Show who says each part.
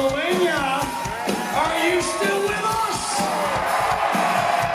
Speaker 1: Pennsylvania,